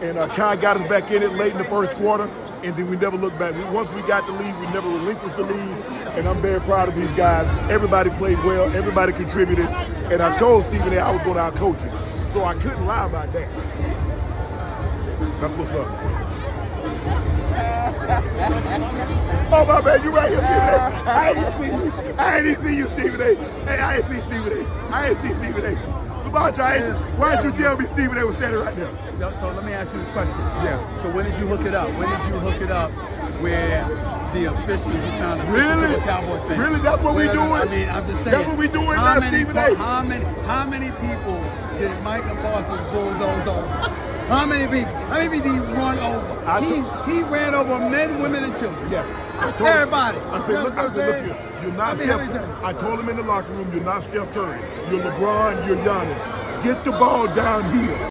And uh, Kai got us back in it late in the first quarter, and then we never looked back. Once we got the lead, we never relinquished the lead, and I'm very proud of these guys. Everybody played well. Everybody contributed. And I told Stephen that I was going to outcoach him. So I couldn't lie about that. That's what's up. oh my man, you right here, Stephen A. I ain't see you. I ain't even see you, Stephen A. Hey, I ain't see Stephen A. I ain't see Stephen A. Ain't, why didn't you tell me Stephen A was standing right there? So let me ask you this question. Yeah. So when did you hook it up? When did you hook it up where the officials you found the Really? Cowboy fans? Really? That's what we Well, doing? I mean, I'm just saying. That's what we doing how now, many, Stephen A. How many? How many people did Micah Parsons bulldoze over? How many people? How many people did he run over? I he, he ran over men, women, and children. Yeah. I told Everybody. Him, I said, look, I said, look here. You're not Let me hear Steph. what he said. I told him in the locker room, you're not Steph Curry. You're LeBron, you're Giannis. Get the ball down here.